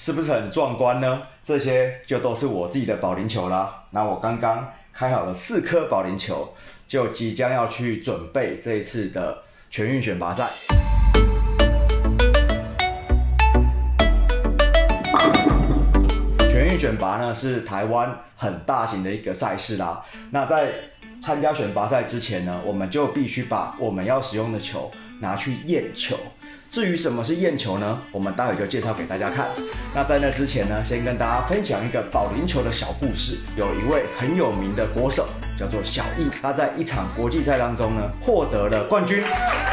是不是很壮观呢？这些就都是我自己的保龄球啦。那我刚刚开好了四颗保龄球，就即将要去准备这一次的全运选拔赛。全运选拔呢是台湾很大型的一个赛事啦。那在参加选拔赛之前呢，我们就必须把我们要使用的球拿去验球。至于什么是验球呢？我们待会就介绍给大家看。那在那之前呢，先跟大家分享一个保龄球的小故事。有一位很有名的国手叫做小易，他在一场国际赛当中呢获得了冠军，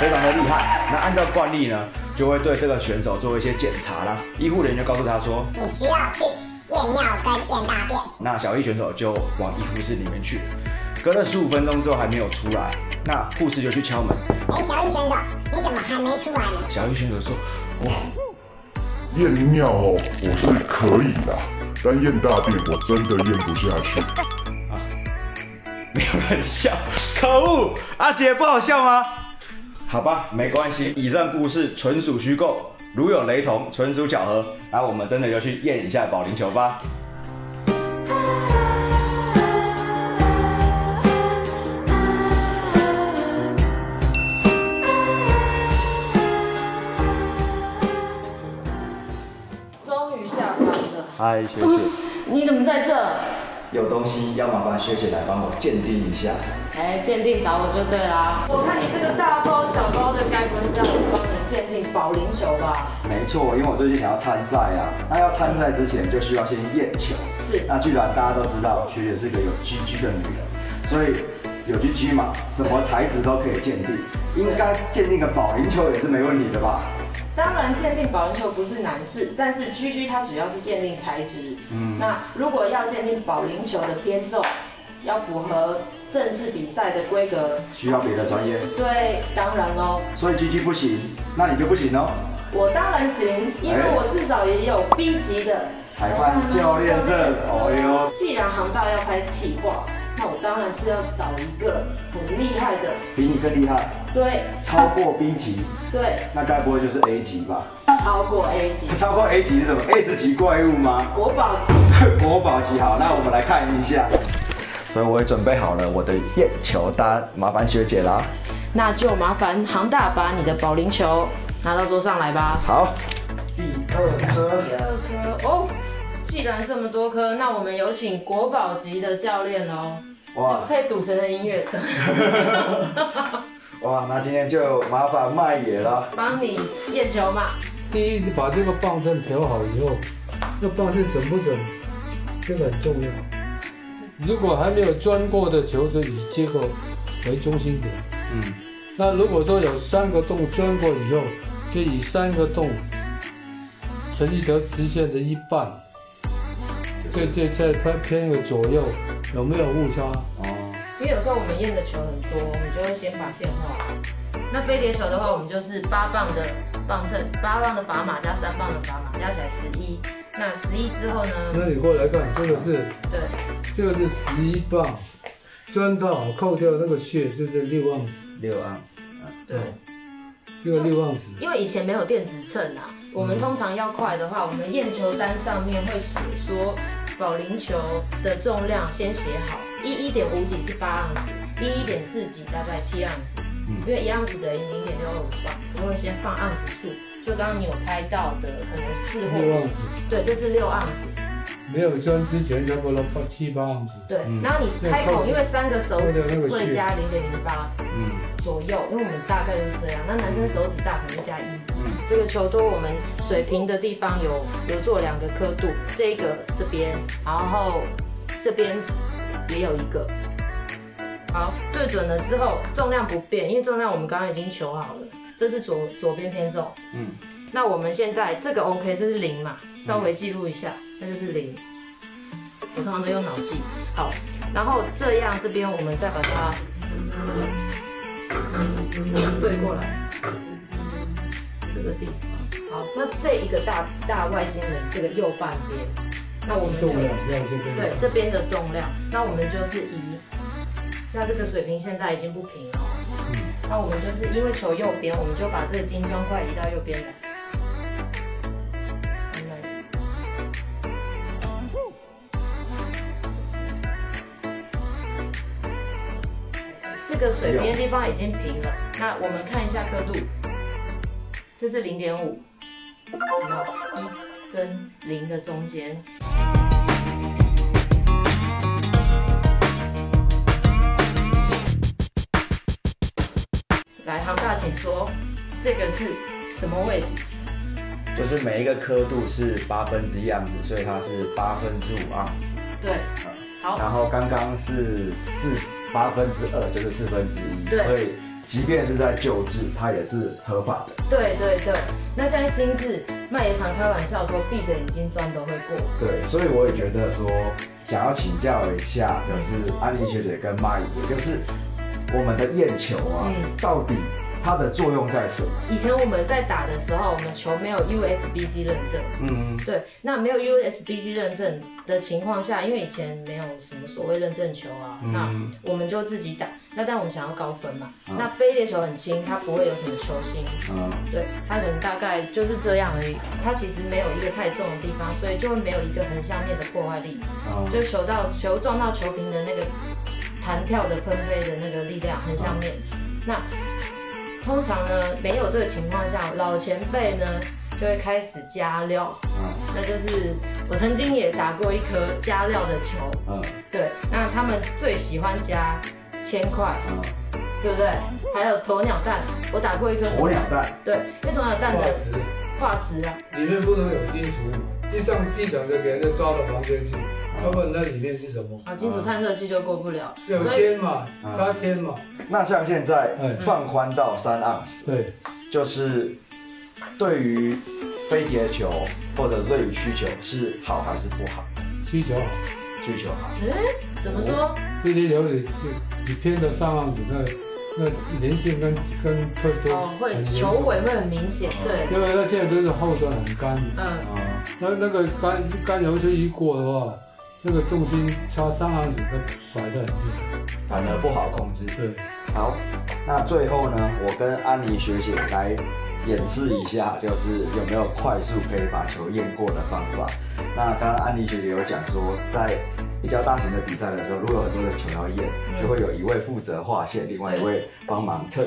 非常的厉害。那按照惯例呢，就会对这个选手做一些检查啦。医护人员就告诉他说，你需要去验尿跟验大便。那小易选手就往医护室里面去。隔了十五分钟之后还没有出来，那护士就去敲门。哎，小易选手，你怎么还没出来呢？小易选手说：“哇，验尿哦，我是可以的，但验大便我真的验不下去。没有人笑，可恶！阿姐不好笑吗？好吧，没关系，以上故事纯属虚构，如有雷同，纯属巧合。那我们真的就去验一下保龄球吧。嗨，学姐，你怎么在这？有东西要麻烦学姐来帮我鉴定一下。哎，鉴定找我就对啦。我看你这个大包小包的，该不会是要我帮你鉴定保龄球吧？没错，因为我最近想要参赛啊，那要参赛之前就需要先验球。是那既然大家都知道学姐是个有 GG 的女人，所以有 GG 嘛，什么材质都可以鉴定，应该鉴定个保龄球也是没问题的吧？当然，鉴定保龄球不是难事，但是 GG 它主要是鉴定材质。嗯。那如果要鉴定保龄球的偏重，要符合正式比赛的规格，需要别的专业，对，当然喽，所以 GG 不行，那你就不行哦。我当然行，因为我至少也有 B 级的。裁判教练证，哦哟，既然航道要开气挂，那我当然是要找一个很厉害的，比你更厉害，对超过 B 级，对，那该不会就是 A 级吧？超过 A 级，超过 A 级是什么？S 级怪物吗？国宝级。国宝级好，那我们来看一下。所以我也准备好了我的验球单，麻烦学姐啦。那就麻烦航大把你的保龄球拿到桌上来吧。好，第二颗，第二颗哦，既然这么多颗，那我们有请国宝级的教练哦，哇配赌神的音乐，哇，那今天就麻烦麦野了。帮你验球嘛。第一，把这个棒针调好以后，那棒针准不准，这个很重要。如果还没有钻过的球，就以这个为中心点。嗯，那如果说有三个洞钻过以后，就以三个洞乘一条直线的一半，这这再偏偏个左右，有没有误差？哦，因为有时候我们验的球很多，我们就会先把线画好。那飞碟球的话，我们就是八磅的磅秤，八磅的砝码加三磅的砝码，加起来十一。那十一之后呢？那你过来看，这个是对，这个是十一磅，钻到扣掉那个穴就是六盎司，六盎司，嗯对，这个六盎司。因为以前没有电子秤啊，我们通常要快的话，我们验球单上面会写说保龄球的重量先写好，一一点五几是八盎司，一一点四几大概七盎司，因为一盎司等于零点六二五磅，我会先放盎司数，就刚刚你有拍到的可能四或六盎司，对，这是六盎司，没有钻之前差不多八七八盎司。对，嗯然后你开口，因为三个手指会加零点零八嗯左右，因为我们大概就是这样，那男生手指大可能加一。嗯，这个球托，我们水平的地方有有做两个刻度，这个这边，然后这边也有一个。好，对准了之后，重量不变，因为重量我们刚刚已经求好了，这是左左边偏重。嗯，那我们现在这个 OK，这是零嘛，稍微记录一下，那就是零。我通常都用脑记。好，然后这样这边我们再把它对过来。这个地方。好，那这一个大大外星人这个右半边，那我们重量对这边的重量，那我们就是移。那这个水平现在已经不平了、嗯，那我们就是因为求右边，我们就把这个金砖块移到右边来。这个水边地方已经平了，那我们看一下刻度，这是零点五，一。跟零的中间。来，航大，请说，这个是什么位置？就是每一个刻度是八分之一盎司，所以它是八分之五盎司。对，好，然后刚刚是四八分之二，就是四分之一，对所以即便是在旧制，它也是合法的。对对对。那现在新制，麦也常开玩笑说，闭着眼睛装都会过。对，所以我也觉得说，想要请教一下，就是安妮学姐跟麦，也就是我们的艳球啊，嗯到底它的作用在什么？以前我们在打的时候，我们球没有 USB-C 认证。嗯，对，那没有 USB-C 认证的情况下，因为以前没有什么所谓认证球啊，嗯那我们就自己打。那但我们想要高分嘛，嗯那飞碟球很轻，它不会有什么球星，嗯对，它可能大概就是这样而已。它其实没有一个太重的地方，所以就会没有一个横向面的破坏力，嗯就球到球撞到球瓶的那个弹跳的喷飞的那个力量横向面。那通常呢，没有这个情况下，老前辈呢就会开始加料。嗯。那就是我曾经也打过一颗加料的球，嗯。对，那他们最喜欢加铅块，嗯，对不对？还有鸵鸟蛋，我打过一颗。鸵鸟，蛋，对，因为鸵鸟蛋的化石。化石啊，里面不能有金属，一上机场就给人家抓到房间去，要不然那里面是什么？啊，金属探测器就过不了，有所以铅嘛嗯，加铅嘛，那像现在哎放宽到三盎司，对，就是对于飞碟球或者对于曲球是好还是不好？需求好。曲球好，哎，怎么说？飞碟球你是你偏的三盎司，那那连线跟跟推推哦，会球尾会很明显，对，因为它现在都是后端很干，嗯，啊那那个干干油球一过的话，那个重心差三行子，它甩得很厉害。反而不好控制。对，好，那最后呢，我跟安妮学姐来演示一下，就是有没有快速可以把球验过的方法。那刚刚安妮学姐有讲说，在比较大型的比赛的时候，如果有很多的球要验，就会有一位负责划线，另外一位帮忙称。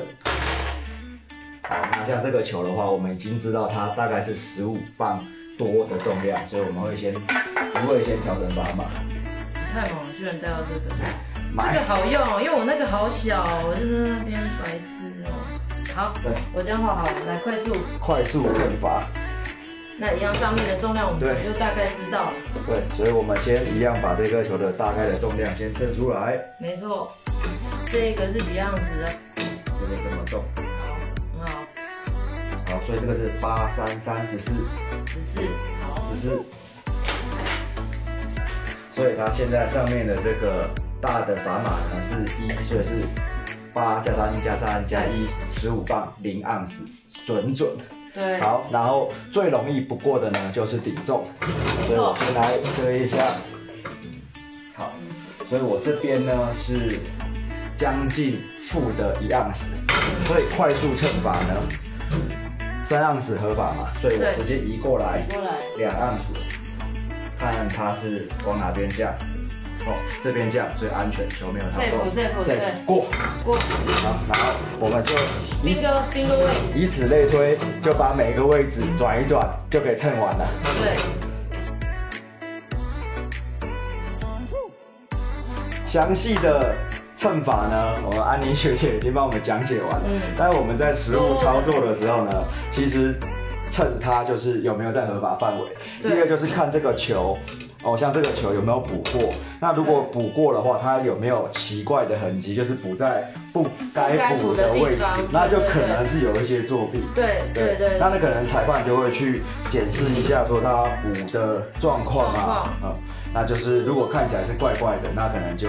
好，那像这个球的话，我们已经知道它大概是十五磅多的重量，所以我们会先不会先调整砝码，太猛了，居然带到这个，这个好用哦，因为我那个好小，我就在那边白痴哦。好对，我这样画好了，来快速。快速称法。那一样上面的重量我们就大概知道了，对，所以我们先一样把这个球的大概的重量先称出来，没错。这个是几样子的？这个这么重，好，所以这个是八三三十四，十四，好，十四，所以它现在上面的这个大的砝码呢是一，所以是八加三加三加一，十五磅零盎司，准准。对，好，然后最容易不过的呢就是顶重，所以我先来测一下。好，所以我这边呢是将近负的一盎司，所以快速称法呢，三盎司合法嘛，所以我直接移过来两盎司，看它是往哪边降。哦，这边降，所以安全，球没有操纵 Safe，safe，对过。过，好，然后我们就兵哥，兵哥位，以此类推，就把每个位置转一转，就可以称完了。对，详细的称法呢，我们安妮学姐已经帮我们讲解完了。嗯但是我们在实物操作的时候呢，其实秤它就是有没有在合法范围。第对一个就是看这个球。哦，像这个球有没有补过？那如果补过的话，它有没有奇怪的痕迹，就是补在不该补的位置那就可能是有一些作弊。对对对，那那可能裁判就会去检视一下，说他补的状况啊，嗯，那就是如果看起来是怪怪的，那可能就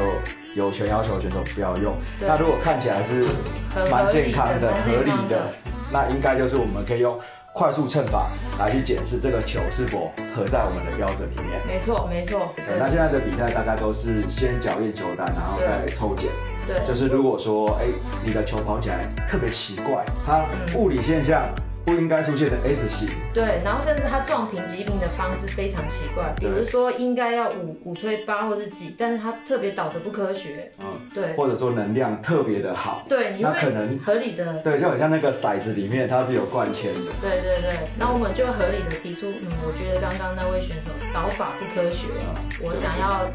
有权要求选手不要用。那如果看起来是很蛮健康的、合理的，那应该就是我们可以用快速称法来去检视这个球是否合在我们的标准里面。没错没错，对，那现在的比赛大概都是先缴验球单，然后再抽检。对就是如果说，哎、你的球跑起来特别奇怪，它嗯物理现象不应该出现的 S 型，对，然后甚至他撞平击平的方式非常奇怪，比如说应该要五五推八或是几，但是他特别倒的不科学，嗯，对。或者说能量特别的好，对，那可能合理的。对，就很像那个骰子里面它是有灌铅的，对对对，那我们就合理的提出，嗯，我觉得刚刚那位选手倒法不科学，嗯我想要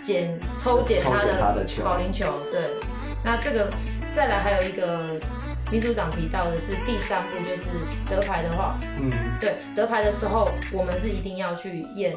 减抽检他的保龄球。对，那这个再来还有一个秘书长提到的是第三步，就是得牌的话，嗯，对，得牌的时候我们是一定要去验，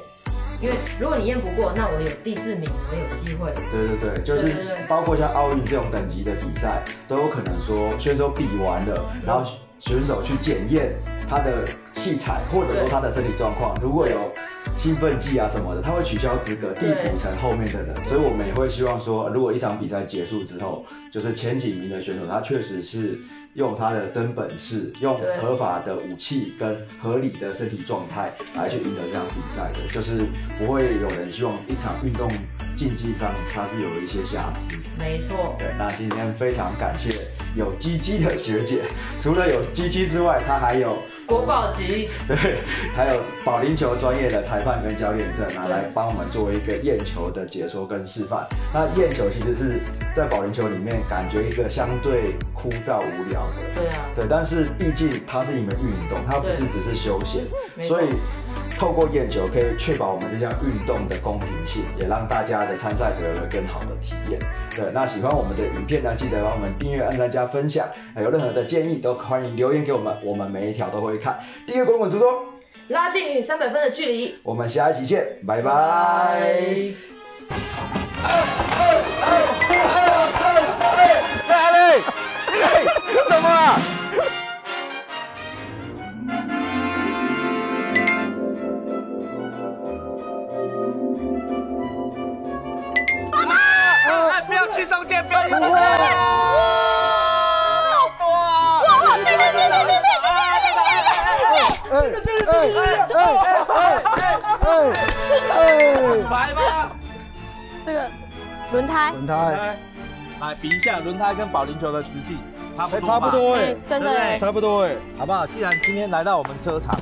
因为如果你验不过，那我有第四名，我有机会。对对对，就是包括像奥运这种等级的比赛，都有可能说选手比完了，然后选手去检验他的器材或者说他的身体状况，如果有兴奋剂啊什么的，他会取消资格，递补成后面的人。所以我们也会希望说，如果一场比赛结束之后，就是前几名的选手，他确实是用他的真本事，用合法的武器跟合理的身体状态来去赢得这场比赛的，就是不会有人希望一场运动竞技上它是有一些瑕疵。没错，对，那今天非常感谢有鸡鸡的学姐，除了有鸡鸡之外，她还有国宝级，对，还有保龄球专业的裁判跟教练证啊，对来帮我们做一个验球的解说跟示范。那验球其实是在保龄球里面感觉一个相对枯燥无聊的，对啊，对，但是毕竟它是一门运动，它不是只是休闲，所以透过验酒可以确保我们这项运动的公平性，也让大家的参赛者有一个更好的体验。对，那喜欢我们的影片呢，记得帮我们订阅、按赞、加分享。那有任何的建议都欢迎留言给我们，我们每一条都会看。订阅滚滚出中，拉近与三百分的距离。我们下一期见，拜拜。哎，来吧，这个轮胎，轮胎，来来比一下轮胎跟保龄球的直径，差不哎，多吧？差不多哎。哎，真的差不多哎。好不好？既然今天来到我们车厂，